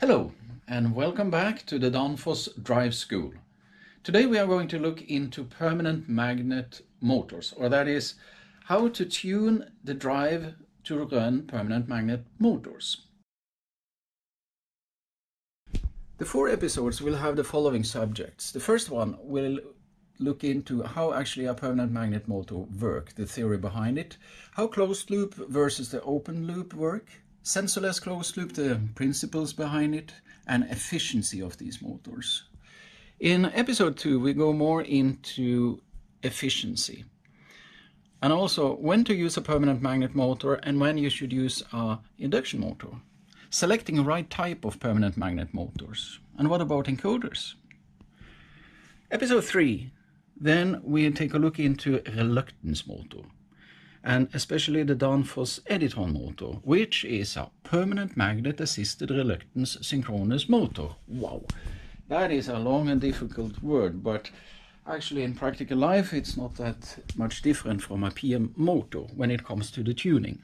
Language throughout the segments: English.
Hello and welcome back to the Danfoss Drive School. Today we are going to look into permanent magnet motors, or that is how to tune the drive to run permanent magnet motors. The four episodes will have the following subjects. The first one will look into how actually a permanent magnet motor work, the theory behind it, how closed loop versus the open loop work, sensorless closed loop, the principles behind it, and efficiency of these motors. In episode two, we go more into efficiency and also when to use a permanent magnet motor and when you should use a induction motor. Selecting the right type of permanent magnet motors. And what about encoders? Episode 3, then we take a look into reluctance motor and especially the Danfoss Editron motor, which is a permanent magnet assisted reluctance synchronous motor. Wow, that is a long and difficult word, but actually in practical life it's not that much different from a PM motor when it comes to the tuning.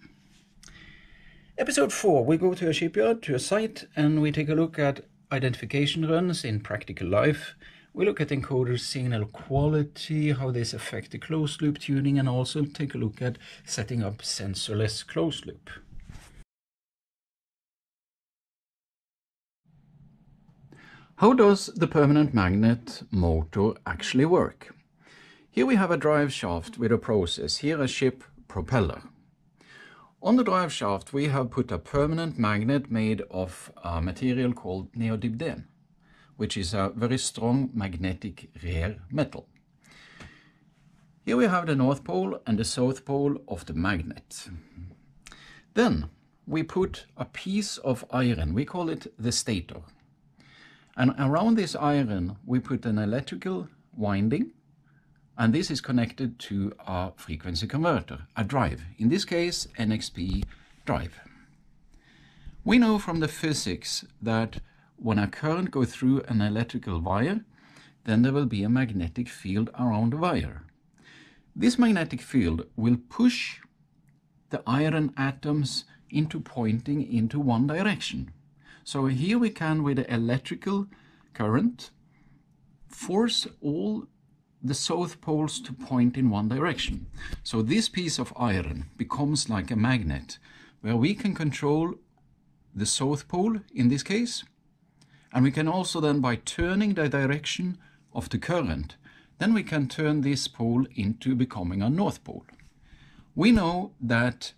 Episode 4, we go to a shipyard, to a site, and we take a look at identification runs in practical life. We look at encoder signal quality, how this affect the closed loop tuning, and also take a look at setting up sensorless closed loop. How does the permanent magnet motor actually work? Here we have a drive shaft with a process, here a ship propeller. On the drive shaft we have put a permanent magnet made of a material called neodymium, which is a very strong magnetic rare metal. Here we have the north pole and the south pole of the magnet. Then we put a piece of iron, we call it the stator. And around this iron, we put an electrical winding, and this is connected to a frequency converter, a drive, in this case, NXP drive. We know from the physics that when a current goes through an electrical wire, then there will be a magnetic field around the wire. This magnetic field will push the iron atoms into pointing into one direction. So here we can, with the electrical current, force all the south poles to point in one direction. So this piece of iron becomes like a magnet, where we can control the south pole in this case, and we can also then, by turning the direction of the current, then we can turn this pole into becoming a north pole. We know that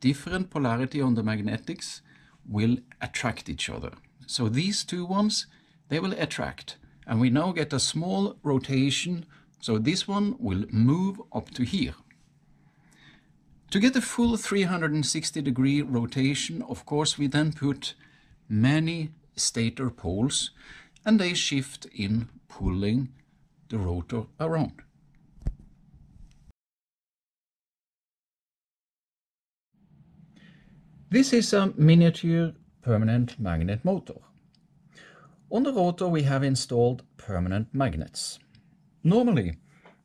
different polarity on the magnetics will attract each other. So these two ones, they will attract. And we now get a small rotation, so this one will move up to here. To get a full 360 degree rotation, of course, we then put many stator poles and they shift in pulling the rotor around. This is a miniature permanent magnet motor. On the rotor we have installed permanent magnets. Normally,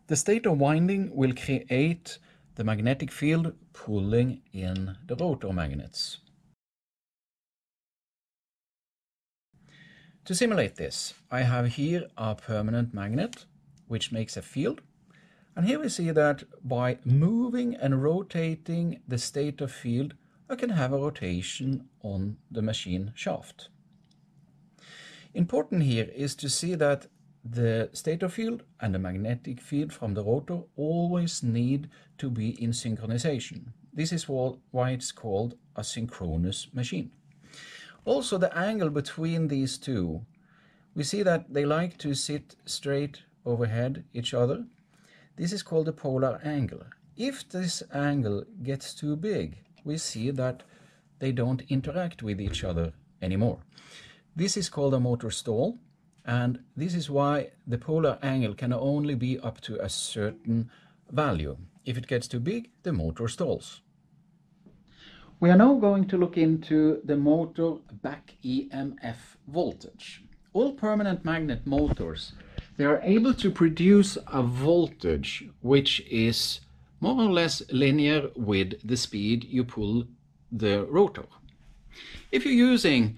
the stator winding will create the magnetic field pulling in the rotor magnets. To simulate this, I have here a permanent magnet which makes a field. And here we see that by moving and rotating the stator field, I can have a rotation on the machine shaft. Important here is to see that the stator field and the magnetic field from the rotor always need to be in synchronization. This is why it's called a synchronous machine. Also the angle between these two, we see that they like to sit straight overhead each other. This is called the polar angle. If this angle gets too big, we see that they don't interact with each other anymore. This is called a motor stall, and this is why the polar angle can only be up to a certain value. If it gets too big, the motor stalls. We are now going to look into the motor back EMF voltage. All permanent magnet motors, they are able to produce a voltage which is more or less linear with the speed you pull the rotor. If you're using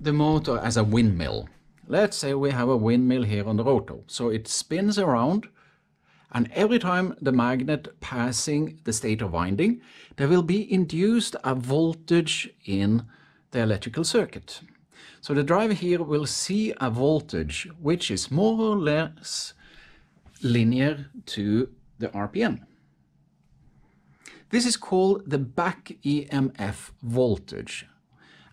the motor as a windmill. Let's say we have a windmill here on the rotor. So it spins around and every time the magnet passing the stator winding, there will be induced a voltage in the electrical circuit. So the driver here will see a voltage which is more or less linear to the RPM. This is called the back EMF voltage.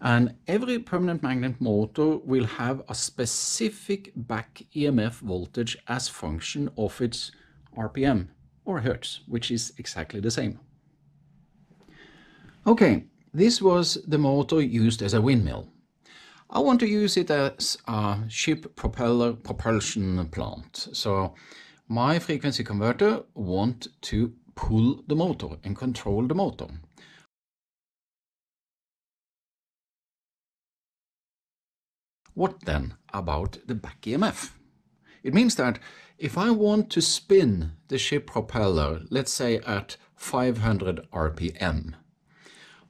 And every permanent magnet motor will have a specific back EMF voltage as function of its RPM or Hertz, which is exactly the same. Okay, this was the motor used as a windmill. I want to use it as a ship propeller propulsion plant. So my frequency converter want to pull the motor and control the motor. What then about the back EMF? It means that if I want to spin the ship propeller, let's say at 500 RPM,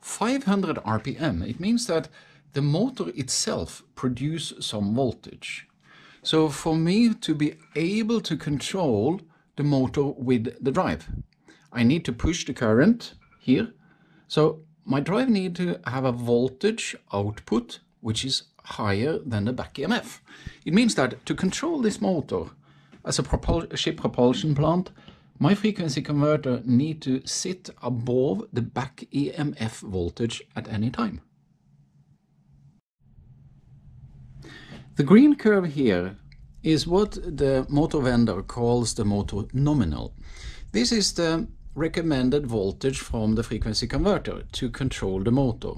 500 RPM, it means that the motor itself produces some voltage. So for me to be able to control the motor with the drive, I need to push the current here. So my drive need to have a voltage output which is higher than the back EMF. It means that to control this motor as a, propul ship propulsion plant, my frequency converter need to sit above the back EMF voltage at any time. The green curve here is what the motor vendor calls the motor nominal. This is the recommended voltage from the frequency converter to control the motor.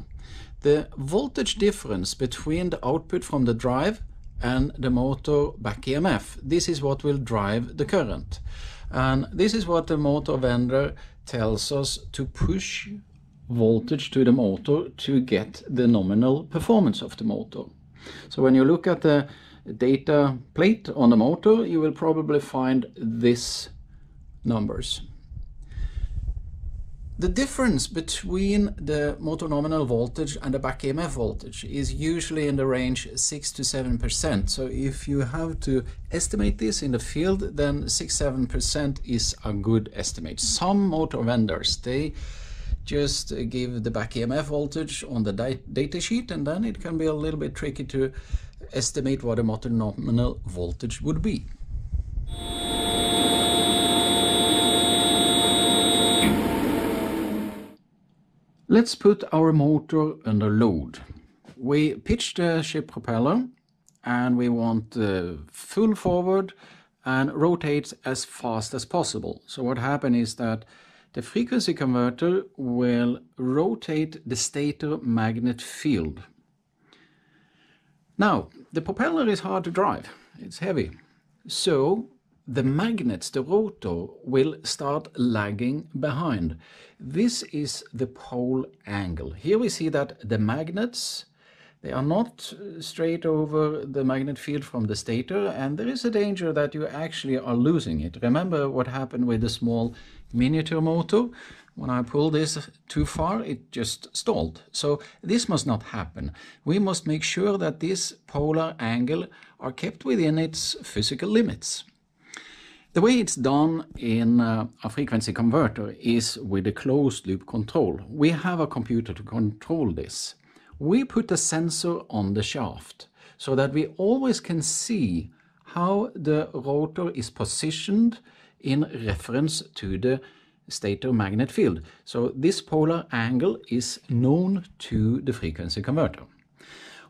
The voltage difference between the output from the drive and the motor back EMF, this is what will drive the current. And this is what the motor vendor tells us to push voltage to the motor to get the nominal performance of the motor. So when you look at the data plate on the motor, you will probably find these numbers. The difference between the motor nominal voltage and the back EMF voltage is usually in the range 6 to 7%. So if you have to estimate this in the field, then 6-7% is a good estimate. Some motor vendors, they just give the back EMF voltage on the data sheet and then it can be a little bit tricky to estimate what a motor nominal voltage would be. Let's put our motor under load. We pitch the ship propeller and we want uh, full forward and rotate as fast as possible. So what happens is that the frequency converter will rotate the stator magnet field. Now, the propeller is hard to drive, it's heavy. So the magnets, the rotor, will start lagging behind. This is the pole angle. Here we see that the magnets they are not uh, straight over the magnet field from the stator and there is a danger that you actually are losing it. Remember what happened with the small miniature motor? When I pull this too far, it just stalled. So this must not happen. We must make sure that this polar angle are kept within its physical limits. The way it's done in uh, a frequency converter is with a closed loop control. We have a computer to control this we put a sensor on the shaft so that we always can see how the rotor is positioned in reference to the stator magnet field. So this polar angle is known to the frequency converter.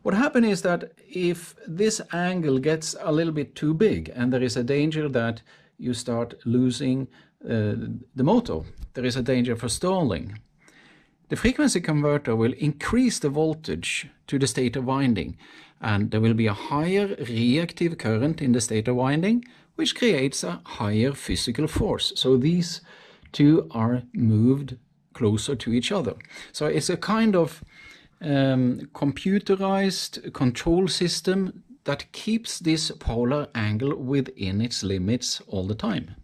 What happens is that if this angle gets a little bit too big and there is a danger that you start losing uh, the motor, there is a danger for stalling. The frequency converter will increase the voltage to the stator winding and there will be a higher reactive current in the stator winding which creates a higher physical force. So these two are moved closer to each other. So it's a kind of um, computerized control system that keeps this polar angle within its limits all the time.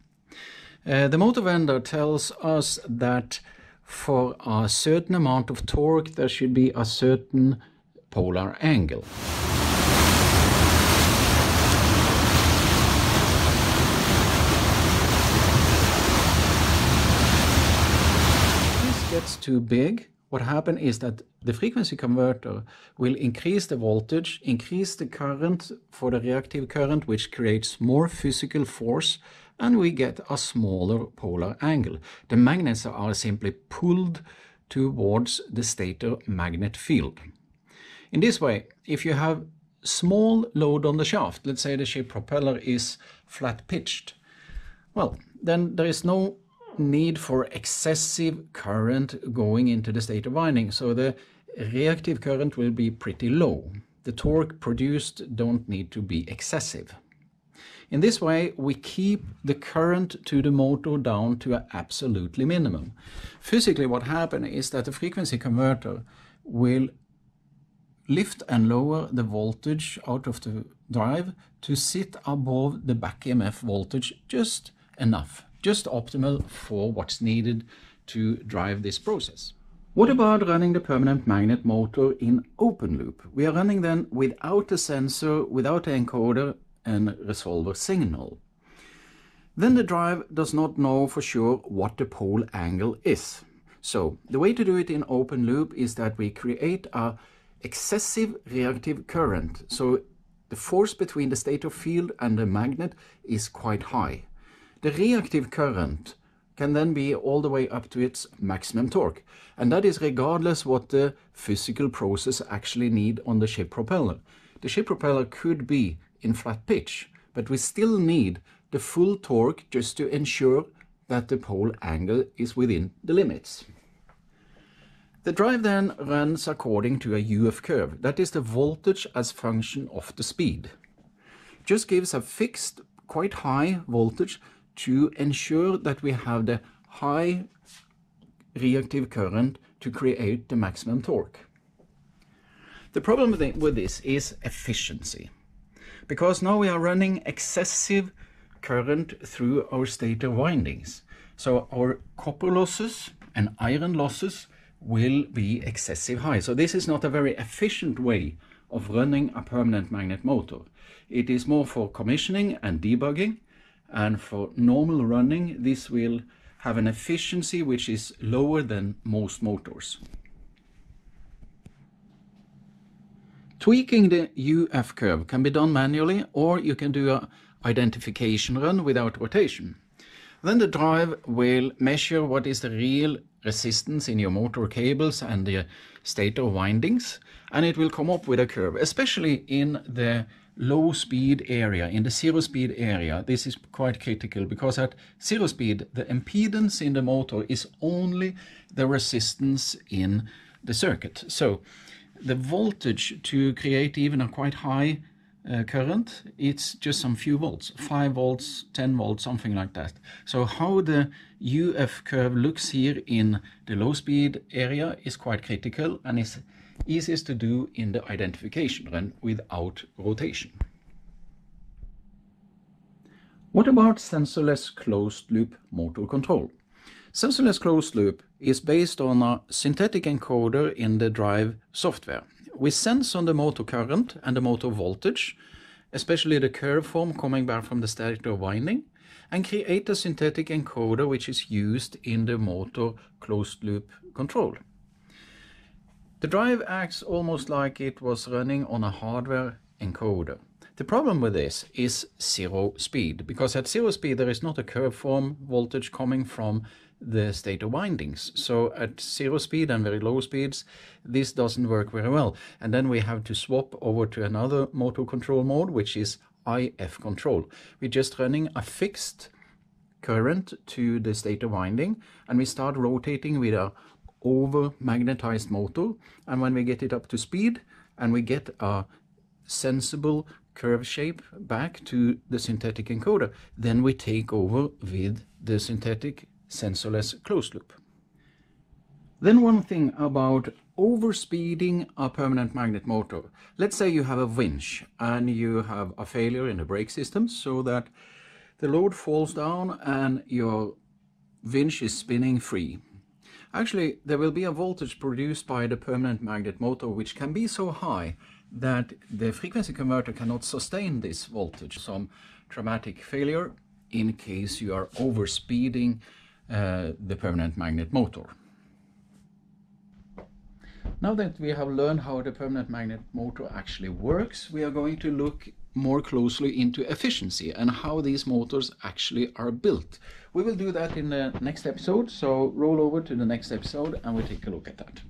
Uh, the motor vendor tells us that for a certain amount of torque, there should be a certain polar angle. This gets too big what happens is that the frequency converter will increase the voltage, increase the current for the reactive current, which creates more physical force, and we get a smaller polar angle. The magnets are simply pulled towards the stator magnet field. In this way, if you have small load on the shaft, let's say the ship propeller is flat pitched, well, then there is no need for excessive current going into the stator winding, so the reactive current will be pretty low. The torque produced don't need to be excessive. In this way, we keep the current to the motor down to an absolutely minimum. Physically, what happens is that the frequency converter will lift and lower the voltage out of the drive to sit above the back EMF voltage just enough just optimal for what's needed to drive this process. What about running the permanent magnet motor in open loop? We are running then without a sensor, without an encoder and resolver signal. Then the drive does not know for sure what the pole angle is. So the way to do it in open loop is that we create a excessive reactive current. So the force between the stator field and the magnet is quite high. The reactive current can then be all the way up to its maximum torque. And that is regardless what the physical process actually need on the ship propeller. The ship propeller could be in flat pitch, but we still need the full torque just to ensure that the pole angle is within the limits. The drive then runs according to a UF curve, that is the voltage as function of the speed. Just gives a fixed, quite high voltage to ensure that we have the high reactive current to create the maximum torque. The problem with this is efficiency, because now we are running excessive current through our stator windings. So our copper losses and iron losses will be excessive high. So this is not a very efficient way of running a permanent magnet motor. It is more for commissioning and debugging and for normal running this will have an efficiency which is lower than most motors. Tweaking the UF curve can be done manually or you can do a identification run without rotation. Then the drive will measure what is the real resistance in your motor cables and the stator windings and it will come up with a curve, especially in the low speed area, in the zero speed area, this is quite critical because at zero speed, the impedance in the motor is only the resistance in the circuit. So the voltage to create even a quite high uh, current, it's just some few volts, 5 volts, 10 volts, something like that. So how the UF curve looks here in the low speed area is quite critical and is easiest to do in the identification run without rotation. What about sensorless closed loop motor control? Sensorless closed loop is based on a synthetic encoder in the drive software. We sense on the motor current and the motor voltage, especially the curve form coming back from the stator winding, and create a synthetic encoder which is used in the motor closed loop control. The drive acts almost like it was running on a hardware encoder. The problem with this is zero speed, because at zero speed there is not a curve form voltage coming from the stator windings. So at zero speed and very low speeds, this doesn't work very well. And then we have to swap over to another motor control mode, which is IF control. We're just running a fixed current to the stator winding, and we start rotating with a over magnetized motor and when we get it up to speed and we get a sensible curve shape back to the synthetic encoder then we take over with the synthetic sensorless closed loop. Then one thing about overspeeding a permanent magnet motor. Let's say you have a winch and you have a failure in the brake system so that the load falls down and your winch is spinning free Actually, there will be a voltage produced by the permanent magnet motor which can be so high that the frequency converter cannot sustain this voltage. Some dramatic failure in case you are overspeeding uh, the permanent magnet motor. Now that we have learned how the permanent magnet motor actually works, we are going to look more closely into efficiency and how these motors actually are built. We will do that in the next episode, so roll over to the next episode and we'll take a look at that.